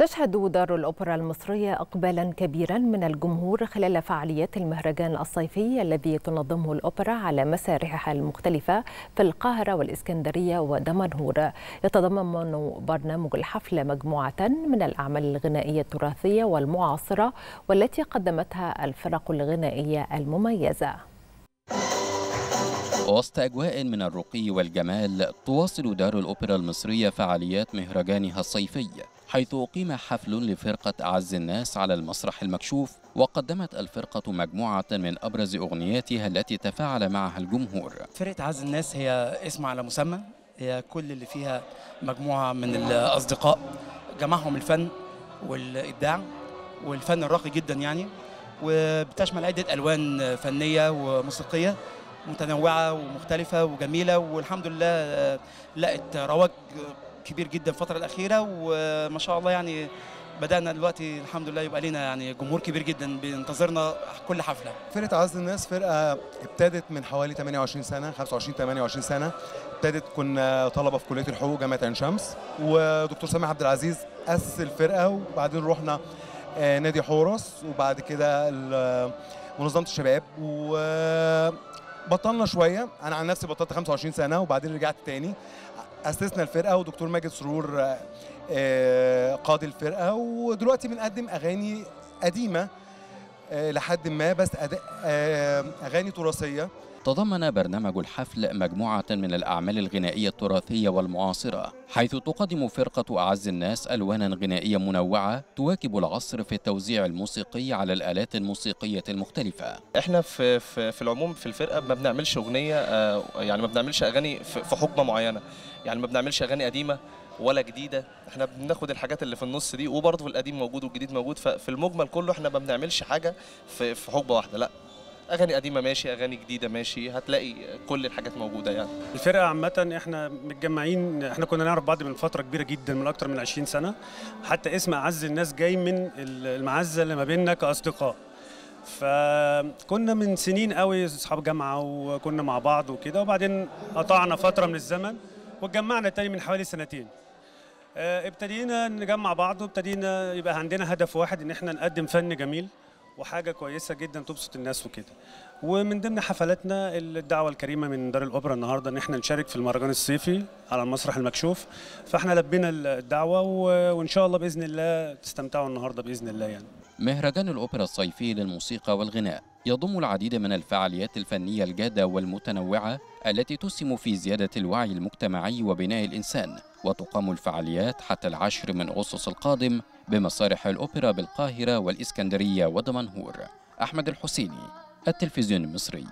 تشهد دار الأوبرا المصرية إقبالا كبيرا من الجمهور خلال فعاليات المهرجان الصيفي الذي تنظمه الأوبرا على مسارحها المختلفة في القاهرة والإسكندرية ودمنهور. يتضمن برنامج الحفل مجموعة من الأعمال الغنائية التراثية والمعاصرة والتي قدمتها الفرق الغنائية المميزة. وسط أجواء من الرقي والجمال تواصل دار الأوبرا المصرية فعاليات مهرجانها الصيفي. حيث أقيم حفل لفرقة أعز الناس على المسرح المكشوف وقدمت الفرقة مجموعة من أبرز أغنياتها التي تفاعل معها الجمهور. فرقة أعز الناس هي اسم على مسمى هي كل اللي فيها مجموعة من الأصدقاء جمعهم الفن والإبداع والفن الراقي جدا يعني وبتشمل عدة ألوان فنية وموسيقية متنوعة ومختلفة وجميلة والحمد لله لقت رواج كبير جدا الفترة الأخيرة وما شاء الله يعني بدأنا دلوقتي الحمد لله يبقى لنا يعني جمهور كبير جدا بينتظرنا كل حفلة. فرقة عز الناس فرقة ابتدت من حوالي 28 سنة 25 28 سنة ابتدت كنا طلبة في كلية الحقوق جامعة عين شمس ودكتور سامح عبد العزيز أسس الفرقة وبعدين رحنا نادي حورس وبعد كده منظمة الشباب وبطلنا شوية. أنا عن نفسي بطلت 25 سنة وبعدين رجعت تاني. اسسنا الفرقة ودكتور ماجد سرور قاد الفرقة. ودلوقتي بنقدم أغاني قديمة لحد ما بس أغاني تراثية. تضمن برنامج الحفل مجموعة من الأعمال الغنائية التراثية والمعاصرة حيث تقدم فرقة أعز الناس ألوانا غنائية منوعة تواكب العصر في التوزيع الموسيقي على الآلات الموسيقية المختلفة. إحنا في, في, في العموم في الفرقة ما بنعملش أغنية يعني ما بنعملش أغاني في حقبة معينة. يعني ما بنعملش أغاني قديمة ولا جديدة. إحنا بناخد الحاجات اللي في النص دي وبرضه القديم موجود والجديد موجود. ففي المجمل كله إحنا ما بنعملش حاجة في في حقبة واحدة لأ. أغاني قديمة ماشي أغاني جديدة ماشي هتلاقي كل الحاجات موجودة يعني. الفرقة عامة إحنا متجمعين إحنا كنا نعرف بعض من فترة كبيرة جدا من أكتر من 20 سنة. حتى اسم أعز الناس جاي من المعزة اللي ما بيننا كأصدقاء. فكنا من سنين قوي أصحاب جامعة وكنا مع بعض وكده. وبعدين قطعنا فترة من الزمن واتجمعنا تاني من حوالي سنتين. ابتدينا نجمع بعض وابتدينا يبقى عندنا هدف واحد إن إحنا نقدم فن جميل. وحاجة كويسة جدا تبسط الناس وكده. ومن ضمن حفلاتنا الدعوة الكريمة من دار الأوبرا النهارده إن إحنا نشارك في المهرجان الصيفي على المسرح المكشوف. فإحنا لبينا الدعوة وإن شاء الله بإذن الله تستمتعوا النهارده بإذن الله يعني. مهرجان الأوبرا الصيفي للموسيقى والغناء. يضم العديد من الفعاليات الفنية الجادة والمتنوعة التي تسهم في زيادة الوعي المجتمعي وبناء الإنسان وتقام الفعاليات حتى العاشر من أغسطس القادم بمسارح الأوبرا بالقاهرة والإسكندرية ودمنهور. أحمد الحسيني التلفزيون المصري.